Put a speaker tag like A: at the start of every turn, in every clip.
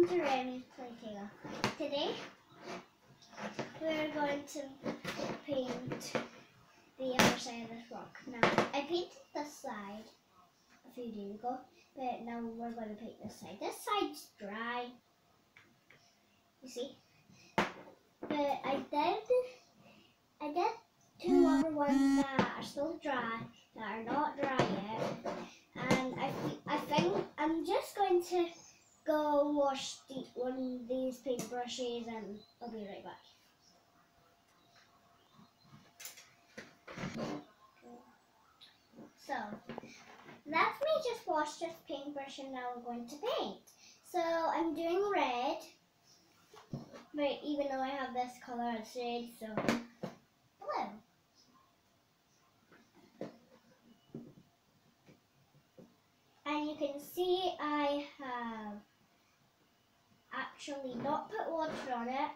A: welcome to Remy's Play Table. Today we're going to paint the other side of this rock. Now I painted this side a few days ago, but now we're going to paint this side. This side's dry. You see? But I did I did two other ones that are still dry, that are not dry yet. And I, I think I'm just going to go wash the, one of these paintbrushes and I'll be right back. So, let me just wash this paintbrush and now I'm going to paint. So, I'm doing red, but even though I have this color instead, so blue. And you can see I have actually not put water on it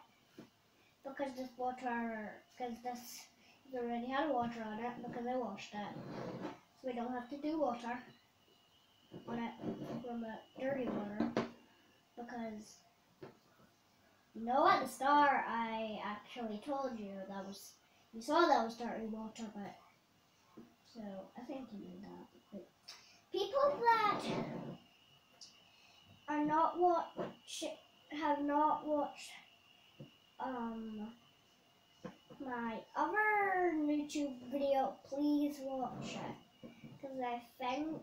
A: because this water, because this it already had water on it because I washed it. So we don't have to do water on it from the dirty water because you know at the start I actually told you that was you saw that was dirty water but so I think you knew that. But people that are not watch have not watched um my other YouTube video, please watch it. Because I think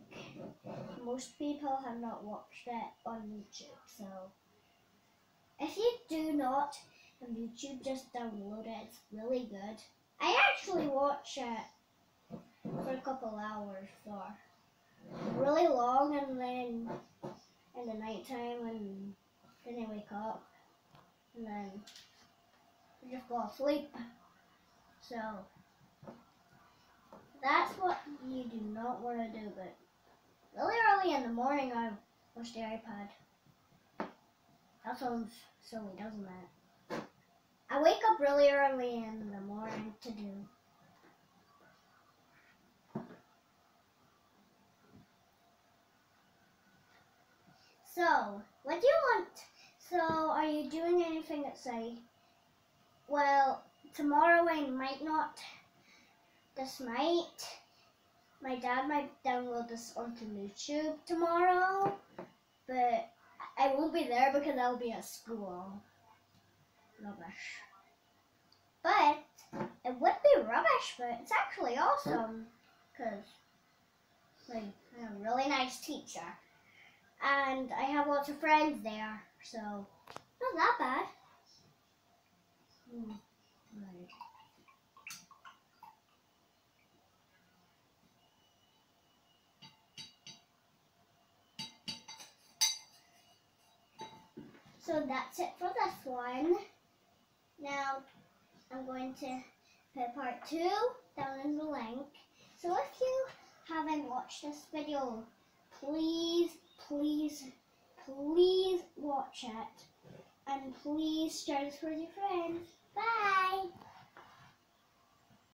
A: most people have not watched it on YouTube. So if you do not on YouTube, just download it. It's really good. I actually watch it for a couple hours for really long and then in the night time and then I wake up and then I just go to sleep. So that's what you do not want to do, but really early in the morning I watch the iPad. That sounds silly, doesn't it? I wake up really early in the morning to do So, what do you want? So, are you doing anything at say? Well, tomorrow I might not. This might. My dad might download this onto YouTube tomorrow, but I won't be there because I'll be at school. Rubbish. But it would be rubbish, but it's actually awesome because like I'm a really nice teacher and I have lots of friends there, so not that bad. Hmm, right. So that's it for this one. Now I'm going to put part two down in the link. So if you haven't watched this video, please please, please watch it. And please share this with your friends. Bye!